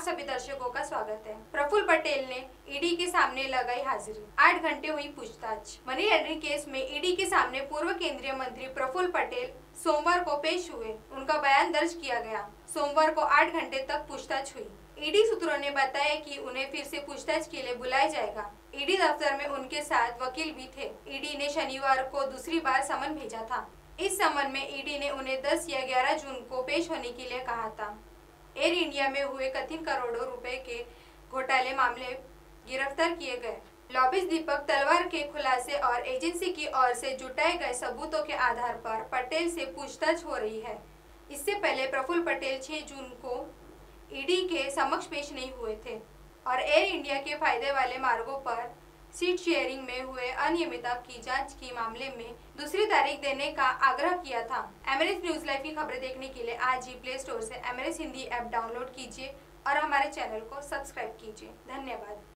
सभी दर्शकों का स्वागत है। प्रफुल्ल पटेल ने ईडी के सामने लगाई हाजिरी। आठ घंटे हुई पूछताछ। मनी लॉन्ड्रिंग केस में ईडी के सामने पूर्व केंद्रीय मंत्री प्रफुल्ल पटेल सोमवार को पेश हुए। उनका बयान दर्ज किया गया। सोमवार को आठ घंटे तक पूछताछ हुई। ईडी सूत्रों ने बताया कि उन्हें फिर से पूछताछ के लिए बुलाया जाएगा। ईडी दफ्तर में उनके साथ वकील भी थे। ईडी ने शनिवार को दूसरी बार समन भेजा था। इस समन में ईडी ने उन्हें 10 या 11 जून को पेश होने के लिए कहा था। एयर इंडिया में हुए कथित करोड़ों रुपए के घोटाले मामले गिरफ़्तार किए गए। लॉबिस दीपक तलवार के खुलासे और एजेंसी की ओर से जुटाए गए सबूतों के आधार पर पटेल से पूछताछ हो रही है। इससे पहले प्रफुल्ल पटेल 6 जून को ईडी के समक्ष पेश नहीं हुए थे और एयर इंडिया के फ़ायदे वाले मार्गों पर सीट शेयरिंग में हुए अनियमितता की जाँच के मामले में दूसरी तारीख देने का आग्रह किया था। एमएनएस न्यूज़ लाइव की खबरें देखने के लिए आज ही प्ले स्टोर से एमएनएस हिंदी ऐप डाउनलोड कीजिए और हमारे चैनल को सब्सक्राइब कीजिए। धन्यवाद।